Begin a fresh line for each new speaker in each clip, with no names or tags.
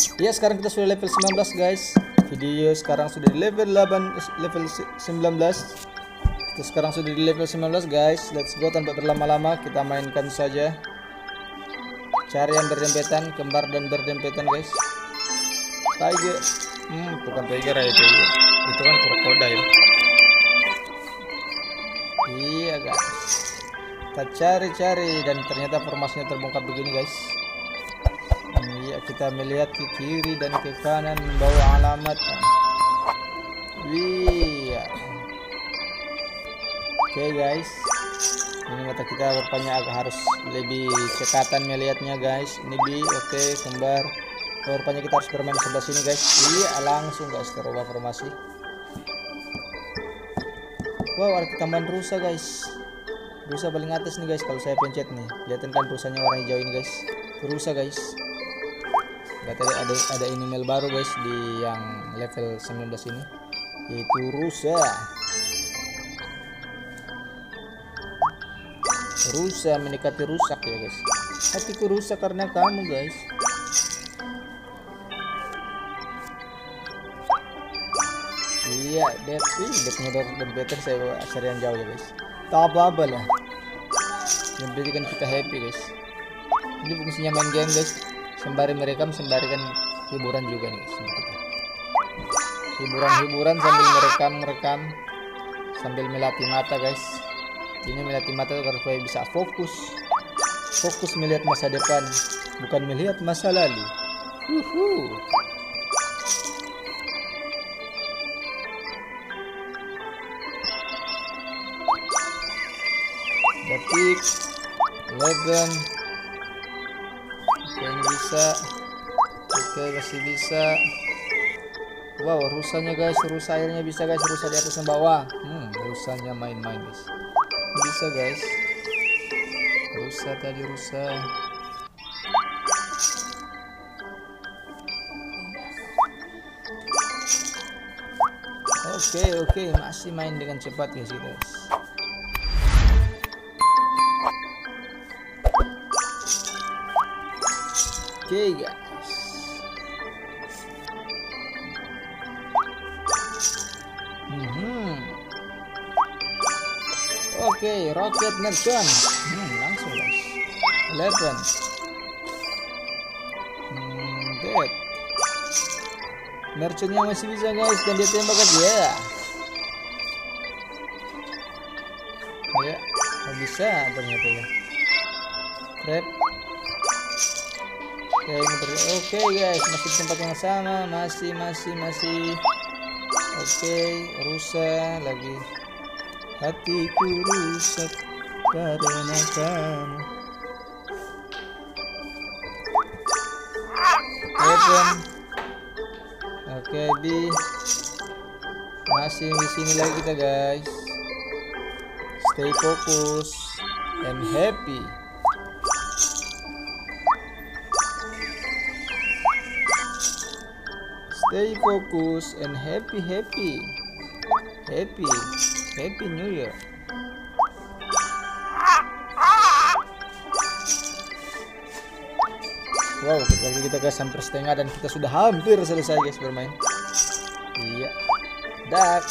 Ya sekarang kita sudah level 19 guys. Video sekarang sudah di level 8 Level 19 Kita sekarang sudah di level 19 guys. Let's go tanpa berlama-lama. Kita mainkan saja. Cari yang berdempetan Kembar dan berdempetan guys. Tiger. Hmm bukan tiger ya itu. Itu kan krokodil. Iya guys. Kita cari-cari Dan ternyata formasinya terbongkar begini guys kita melihat ke kiri dan ke kanan membawa alamat. Iya. Oke guys. Ini mata kita rupanya agak harus lebih cekatan melihatnya guys. Ini bi oke kembar. Oh, rupanya kita harus bermain sebelah sini guys. Iya langsung guys terubah formasi. Wow ada tambahan rusa guys. Rusa paling atas nih guys kalau saya pencet nih. Lihatin kan rusanya warna hijau ini guys. Rusa guys. Berarti ada ada email baru guys di yang level 19 ini yaitu rusa. Rusa mendekati rusak ya guys. Hatiku rusak karena kamu guys. Iya, bet, ih, betnya dan better saya serian jauh ya guys. Tak apa-apa lah. Yang kita happy guys. Ini fungsinya main game guys sembari merekam sembari kan hiburan juga nih hiburan-hiburan sambil merekam merekam. Sambil melatih mata guys. Ini melatih mata agar supaya bisa fokus. Fokus melihat masa depan bukan melihat masa lalu. Uhuh. detik 11 Ini bisa. Oke masih bisa. Wow rusanya guys Rusa airnya bisa guys Rusa di atas dan bawah. Hmm rusanya main-main guys. Bisa guys. Rusa tadi rusa. Oke oke masih main dengan cepat guys guys Oke guys. Mhm. Oke, rocket merchant. Hmm, langsung guys. Eleven. Hmm, dead. Merchantnya masih bisa guys dan dia tembak aja. Ya, ya nggak bisa ternyata ya. Trap Oke, Oke guys, masih tempat yang sama, masih masih masih. Oke, rusak lagi. Hatiku rusak karena kamu. Open. Oke, di masih di sini lagi kita guys. Stay focus and happy. Stay focused and happy happy. Happy happy new year. Wow waktu kita guys hampir setengah dan kita sudah hampir selesai guys bermain. Iya. Dak.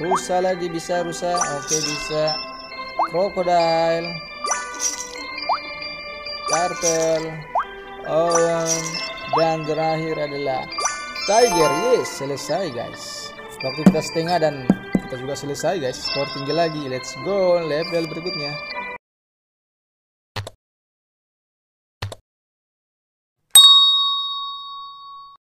Rusa lagi bisa rusa. Oke bisa. Crocodile. Turtle. Owen dan terakhir adalah Tiger yes selesai guys. Waktu kita setengah dan kita juga selesai guys. Skor tinggi lagi. Let's go level berikutnya